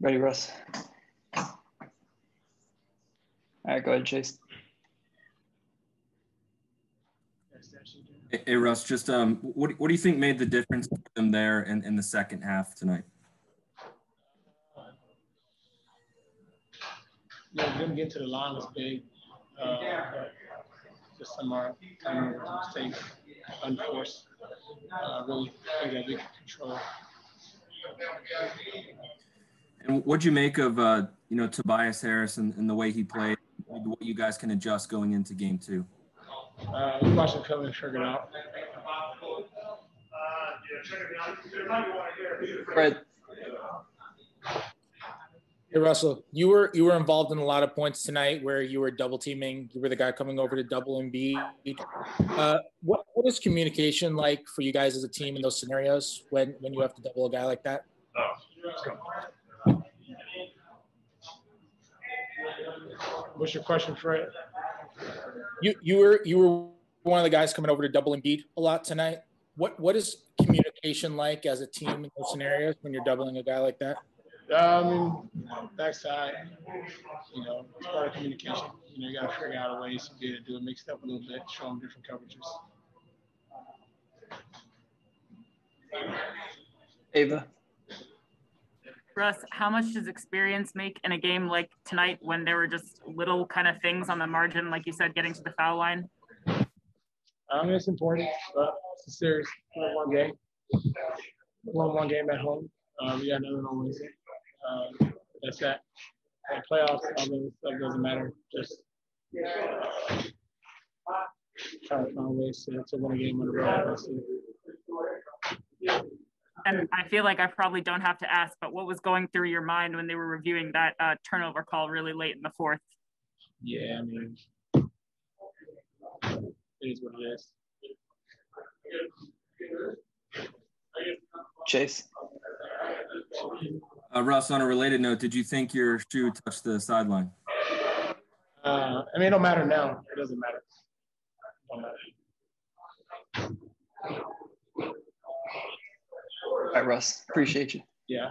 Ready, Russ? All right, go ahead, Chase. Hey, Russ, just um, what, what do you think made the difference for them there in, in the second half tonight? Yeah, them getting to the line was big. Uh, just some of our mistakes, unforced. Uh, really, think that we can control. And what'd you make of uh, you know Tobias Harris and, and the way he played? What you guys can adjust going into game two? Uh, we watched the film and figured it out. Fred. Hey Russell, you were you were involved in a lot of points tonight where you were double teaming. You were the guy coming over to double Embiid. Uh, what what is communication like for you guys as a team in those scenarios when when you have to double a guy like that? What's your question, Fred? You you were you were one of the guys coming over to double Embiid a lot tonight. What what is communication like as a team in those scenarios when you're doubling a guy like that? Um, backside, you know, it's part of communication. You know, you got to figure out a way to be able to do it, mix it up a little bit, show them different coverages. Ava. Russ, how much does experience make in a game like tonight when there were just little kind of things on the margin, like you said, getting to the foul line? Mean, it's important, but it's a series. One, one game. One, one game at home. Um, we got another on Wednesday. Um, that's that. And playoffs, stuff doesn't matter. Just uh, try to find ways to, to win a game on the road. And I feel like I probably don't have to ask, but what was going through your mind when they were reviewing that uh, turnover call really late in the fourth? Yeah, I mean, it is what it is. Chase. Uh, Russ, on a related note, did you think your shoe touched the sideline? Uh, I mean, it don't matter now. It doesn't matter. Don't matter. All right, Russ. Appreciate you. Yeah.